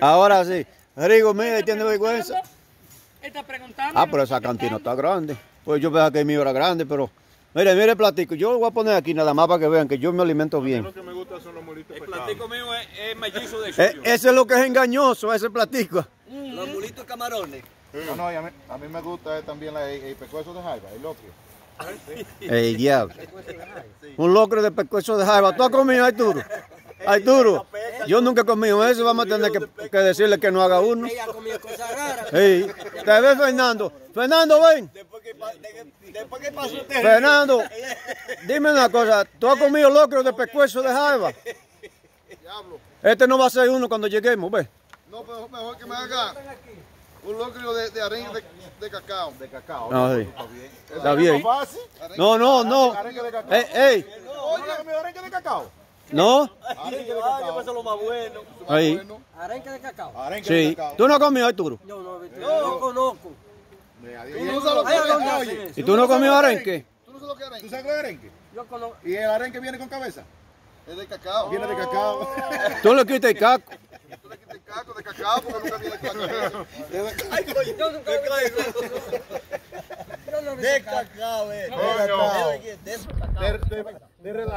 Ahora sí. Rigo, mira, tiene vergüenza. Está preguntando. Ah, pero esa cantina está grande. Pues yo pensaba que el mío era grande, pero... Mire, mire el platico. Yo lo voy a poner aquí nada más para que vean que yo me alimento bien. Lo que me gusta son los molitos El platico mío es, es mellizo de suyo. ese es lo que es engañoso, ese platico. Los mulitos camarones. No, no, y a mí, a mí me gusta también la, el, el pescuezo de jaiba, el locrio. El diablo. Un locro de pescuezo de jaiba. ¿Tú has comido, Arturo? Arturo, yo nunca he comido eso. Vamos a tener que, que decirle que no haga uno. Ella ha comido cosas raras. Sí. ¿Te ves, Fernando? Fernando, ven. Después que, pa- de que- después que pasó usted. Fernando, dime una cosa. ¿Tú has comido locro de pescuezo de jaiba? Diablo. Este no va a ser uno cuando lleguemos, ¿ves? No, pero mejor que me haga un locrio de, de arenque de, de cacao. De cacao. No, sí. bien. Está bien. fácil. No, no, no. Arenque de cacao. Ey, ey, Oye, de cacao. No. Arenque de cacao. eso es lo más bueno. Ahí. Bueno, Arenque de cacao. arenque de Sí. cacao. ¿Tú no has comido, Arturo? No, no, no, no conozco. Tú no sabes lo que Ay, ¿a es arenque. ¿Y tú no has comido arenque? ¿Tú no sabes lo que es arenque? ¿Tú sabes lo que es arenque? Yo conozco. ¿Y el arenque viene con cabeza? Es de cacao. Viene de cacao. Tú le quitas el caco. Tú le quitas el caco de cacao porque nunca viene con de Ay, coño. Yo nunca De cacao. eh. De cacao. De, de, de relajar.